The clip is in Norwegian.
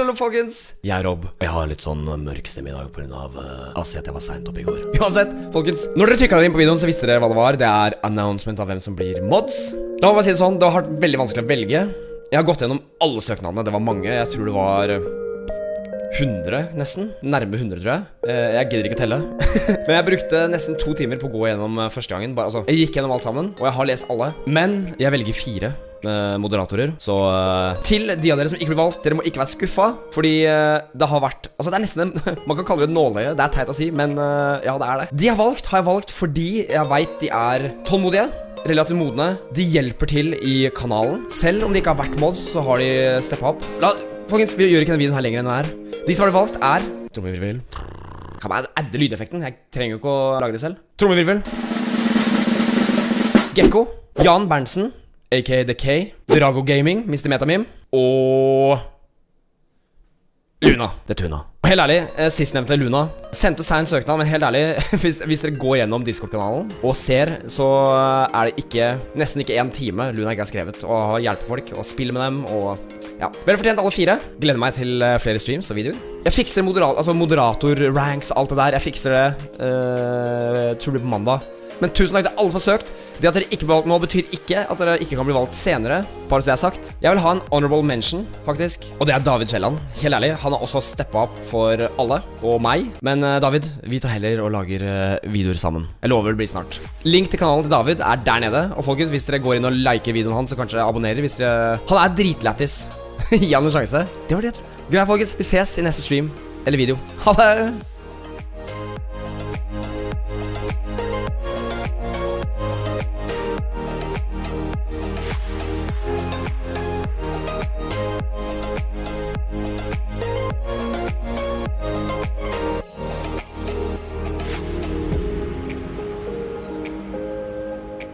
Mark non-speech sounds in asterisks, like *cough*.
Hallo, folkens! Jeg er Rob. Jeg har litt sånn mørk stemme i dag pga. Uh, altså at jeg var seint oppe i går. Uansett, folkens. Når dere trykka dere inn på videoen, så visste dere hva det var. Det er announcement av hvem som blir mods. La meg bare si det sånn, det har vært veldig vanskelig å velge. Jeg har gått gjennom alle søknadene. Det var mange. Jeg tror det var 100, nesten. Nærme 100, tror jeg. Eh, jeg gidder ikke å telle. *laughs* Men jeg brukte nesten to timer på å gå gjennom eh, første gangen. Bare, altså, jeg gikk gjennom alt sammen, og jeg har lest alle. Men jeg velger fire moderatorer. Så til de av dere som ikke blir valgt, dere må ikke være skuffa. Fordi det har vært Altså, det er nesten en *laughs* Man kan kalle det et nåløye. Det er teit å si, men ja, det er det. De har valgt, har jeg valgt fordi jeg veit de er tålmodige. Relativt modne. De hjelper til i kanalen. Selv om de ikke har vært mods, så har de steppa opp. La, folkens, vi gjør ikke denne videoen her lenger enn den er. De som har valgt, er Trommevirvel. Kan man adde lydeffekten? Jeg trenger jo ikke å lage det selv. Trommevirvel. Gekko. Jan Berntsen aka The K, Drago Gaming, Mr. Metamim, og Luna. Det er Tuna. Og helt ærlig, eh, sistnevnte Luna sendte seg en søknad, men helt ærlig, *laughs* hvis, hvis dere går gjennom Discord-kanalen og ser, så er det ikke nesten ikke én time Luna ikke har skrevet, og hjelper folk og spiller med dem og ja. Vel fortjent alle fire. Gleder meg til eh, flere streams og videoer. Jeg fikser moderator, altså moderator, ranks, alt det der. Jeg fikser det. Uh, det blir på mandag. Men tusen takk til alle som har søkt. Det at dere ikke ble valgt nå, betyr ikke at dere ikke kan bli valgt senere. Bare så jeg har sagt. Jeg vil ha en honorable mention, faktisk. Og det er David Kielland. Helt ærlig, han har også steppa opp for alle, og meg. Men uh, David, vi tar heller og lager uh, videoer sammen. Jeg lover det blir snart. Link til kanalen til David er der nede. Og folkens, hvis dere går inn og liker videoen hans, så kanskje abonnerer hvis dere Han er dritlættis. *laughs* Gi han en sjanse. Det var det jeg tror. Greit, folkens. Vi ses i neste stream eller video. Ha det!